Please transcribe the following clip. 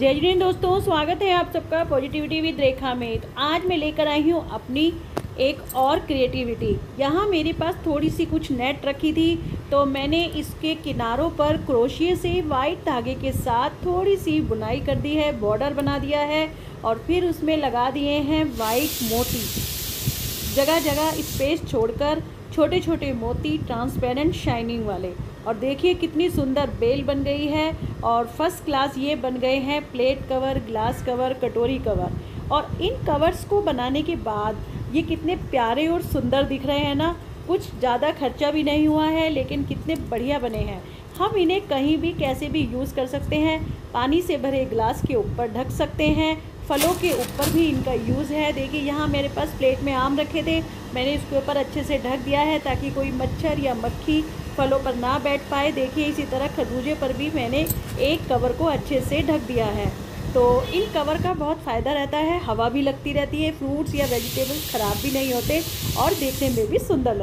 जय जैन दोस्तों, स्वागत है आप सबका पॉजिटिविटी विद रेखा में। तो आज मैं लेकर आई हूँ अपनी एक और क्रिएटिविटी यहाँ मेरे पास थोड़ी सी कुछ नेट रखी थी तो मैंने इसके किनारों पर क्रोशिए से वाइट धागे के साथ थोड़ी सी बुनाई कर दी है बॉर्डर बना दिया है और फिर उसमें लगा दिए हैं वाइट मोती। जगह जगह स्पेस छोड़कर छोटे छोटे मोती ट्रांसपेरेंट शाइनिंग वाले। और देखिए कितनी सुंदर बेल बन गई है और फ़र्स्ट क्लास ये बन गए हैं प्लेट कवर ग्लास कवर कटोरी कवर और इन कवर्स को बनाने के बाद ये कितने प्यारे और सुंदर दिख रहे हैं ना? कुछ ज़्यादा खर्चा भी नहीं हुआ है, लेकिन कितने बढ़िया बने हैं. हम इन्हें कहीं भी, कैसे भी यूज़ कर सकते हैं. पानी से भरे ग्लास के ऊपर ढक सकते हैं फलों के ऊपर भी इनका यूज़ है। देखिए, यहाँ मेरे पास प्लेट में आम रखे थे। मैंने इसके ऊपर अच्छे से ढक दिया है ताकि कोई मच्छर या मक्खी फलों पर ना बैठ पाए। देखिए, इसी तरह खरबूजे पर भी मैंने एक कवर को अच्छे से ढक दिया है। तो इन कवर का बहुत फ़ायदा रहता है। हवा भी लगती रहती है। फ्रूट्स या वेजिटेबल्स ख़राब भी नहीं होते और देखने में भी सुंदर